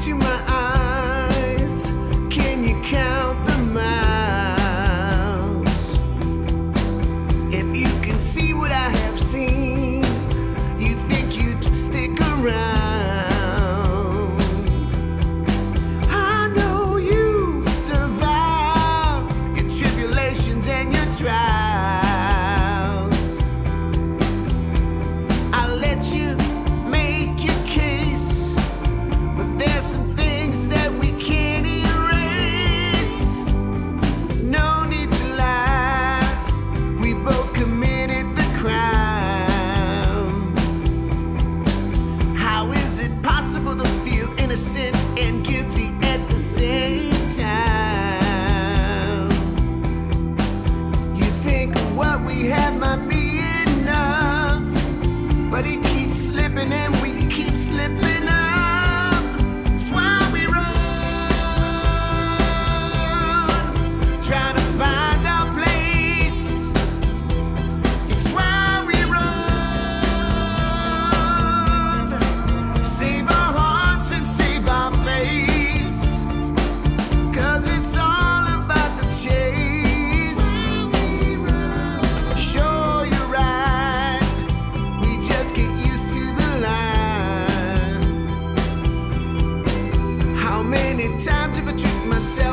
into my eyes. time to go treat myself.